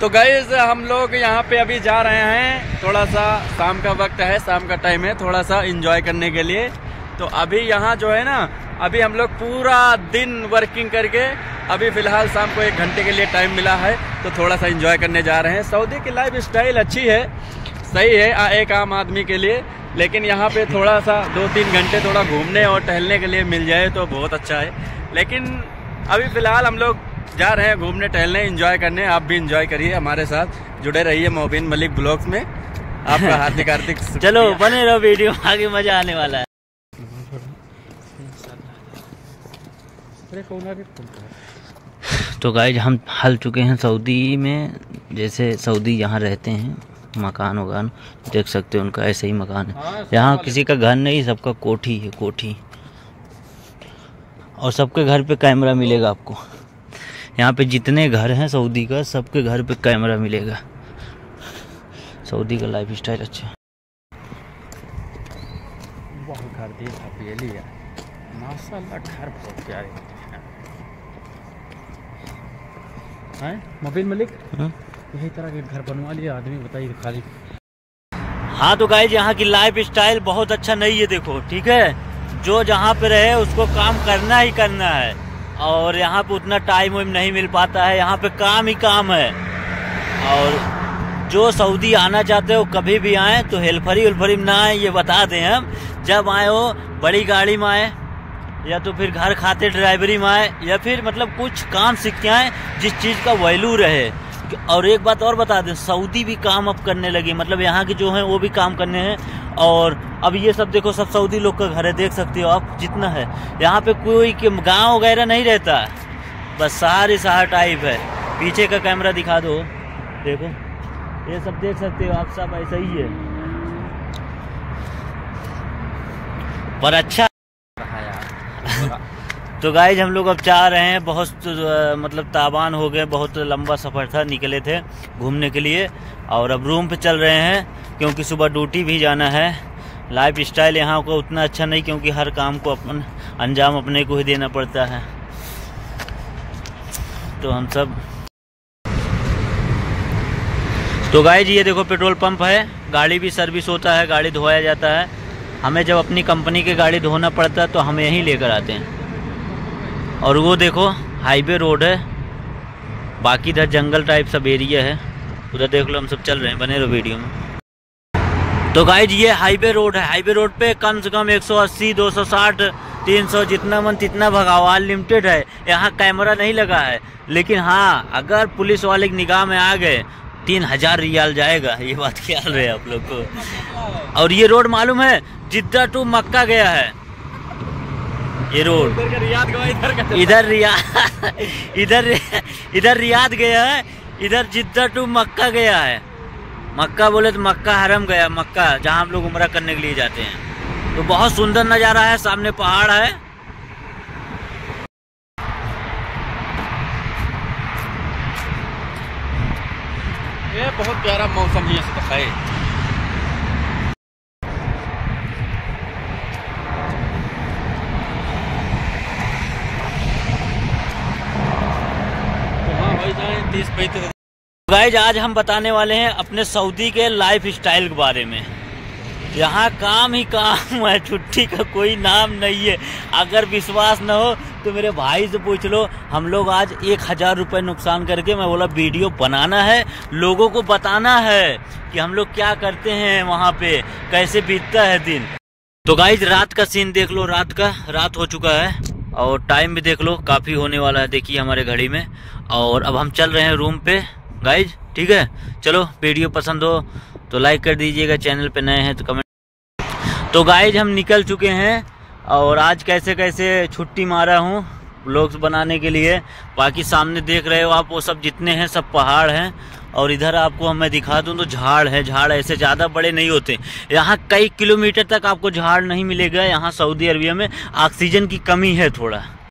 तो गाइज़ हम लोग यहाँ पे अभी जा रहे हैं। थोड़ा सा शाम का वक्त है, शाम का टाइम है, थोड़ा सा इंजॉय करने के लिए। तो अभी यहाँ जो है ना, अभी हम लोग पूरा दिन वर्किंग करके, अभी फ़िलहाल शाम को एक घंटे के लिए टाइम मिला है तो थोड़ा सा इंजॉय करने जा रहे हैं। सऊदी की लाइफ स्टाइल अच्छी है, सही है एक आम आदमी के लिए। लेकिन यहाँ पे थोड़ा सा दो तीन घंटे थोड़ा घूमने और टहलने के लिए मिल जाए तो बहुत अच्छा है। लेकिन अभी फ़िलहाल हम लोग जा रहे हैं घूमने टहलने एंजॉय करने। आप भी एंजॉय करिए हमारे साथ। जुड़े रहिए मोबिन मलिक ब्लॉग्स में। आपका हार्दिक हार्दिक चलो बने रहो वीडियो आगे मज़ा आने वाला है। तो गाइज़ हम हल चुके हैं सऊदी में। जैसे सऊदी यहाँ रहते हैं मकान वकान देख सकते हो उनका ऐसे ही मकान है। हाँ, यहाँ किसी का घर नहीं सबका कोठी है कोठी। और सबके घर पे कैमरा मिलेगा आपको। यहाँ पे जितने घर हैं सऊदी का सबके घर पे कैमरा मिलेगा। सऊदी का लाइफ स्टाइल अच्छा घर देखा लिया माशाल्लाह घर बहुत प्यारे हैं। मोबिन मलिक? हाँ? यही तरह के घर बनवा लिया आदमी बताइए खाली। हाँ तो गाइज़ यहाँ की लाइफ स्टाइल बहुत अच्छा नहीं है देखो ठीक है? जो जहाँ पे रहे उसको काम करना ही करना है। और यहाँ पे उतना टाइम वाइम नहीं मिल पाता है, यहाँ पे काम ही काम है। और जो सऊदी आना चाहते हो, कभी भी आए तो हेल्फरी उल्फरी में ना आए, ये बता दें हम। जब आए हो, बड़ी गाड़ी में आए, या तो फिर घर खाते ड्राइवरी में आए, या फिर मतलब कुछ काम सीख के आए, जिस चीज़ का वैल्यू रहे। और एक बात और बता दें सऊदी भी काम अब करने लगी मतलब यहाँ के जो हैं वो भी काम करने हैं। और अब ये सब देखो सब सऊदी लोग का घर है देख सकते हो आप जितना है। यहाँ पे कोई गाँव वगैरह नहीं रहता। बस सारी शहर टाइप है। पीछे का कैमरा दिखा दो। देखो ये सब देख सकते हो आप सब ऐसा ही है। पर अच्छा तो गाइज़ हम लोग अब चाह रहे हैं, बहुत मतलब ताबान हो गए, बहुत लंबा सफ़र था, निकले थे घूमने के लिए। और अब रूम पे चल रहे हैं, क्योंकि सुबह ड्यूटी भी जाना है। लाइफ स्टाइल यहाँ को उतना अच्छा नहीं, क्योंकि हर काम को अपन, अंजाम अपने को ही देना पड़ता है। तो हम सब तो गाइज़ ये देखो पेट्रोल पंप है, गाड़ी भी सर्विस होता है, गाड़ी धोया जाता है। हमें जब अपनी कंपनी की गाड़ी धोना पड़ता है तो हम यहीं लेकर आते हैं। और वो देखो हाईवे रोड है। बाकी इधर जंगल टाइप सब एरिया है। उधर देख लो, हम सब चल रहे हैं, बने रहो वीडियो में। तो गाइज़ ये हाईवे रोड है। हाईवे रोड पे कम से कम 180 260 300 जितना मन तितना भगावाल लिमिटेड है। यहाँ कैमरा नहीं लगा है। लेकिन हाँ अगर पुलिस वाले की निगाह में आ गए, तीन हज़ार रियाल जाएगा। ये बात ख्याल रहे आप लोग को। और ये रोड मालूम है, जिद्दा टू मक्का गया है। ये रोड इधर रियाद इधर इधर रियाद गया है इधर जिद्दा टू मक्का गया है। मक्का बोले तो मक्का हरम गया मक्का जहाँ हम लोग उम्र करने के लिए जाते हैं। तो बहुत सुंदर नज़ारा है सामने पहाड़ है। ये बहुत प्यारा मौसम ये है तीस पैंतीस गाइज़ आज हम बताने वाले हैं अपने सऊदी के लाइफ स्टाइल के बारे में। यहाँ काम ही काम है, छुट्टी का कोई नाम नहीं है। अगर विश्वास न हो तो मेरे भाई से पूछ लो। हम लोग आज एक हज़ार रुपये नुकसान करके, मैं बोला, वीडियो बनाना है, लोगों को बताना है कि हम लोग क्या करते हैं वहाँ पे, कैसे बीतता है दिन। तो गाइज़ रात का सीन देख लो, रात का, रात हो चुका है। और टाइम भी देख लो, काफ़ी होने वाला है, देखिए हमारे घड़ी में। और अब हम चल रहे हैं रूम पे। गाइज़ ठीक है? चलो, वीडियो पसंद हो तो लाइक कर दीजिएगा चैनल पे नए हैं तो कमेंट तो गाइज़ हम निकल चुके हैं और आज कैसे कैसे छुट्टी मारा हूँ ब्लॉग्स बनाने के लिए। बाकी सामने देख रहे हो आप, वो सब जितने हैं, सब पहाड़ हैं। और इधर आपको मैं दिखा दूँ तो झाड़ है, झाड़ ऐसे ज़्यादा बड़े नहीं होते। यहाँ कई किलोमीटर तक आपको झाड़ नहीं मिलेगा, यहाँ सऊदी अरबिया में ऑक्सीजन की कमी है थोड़ा।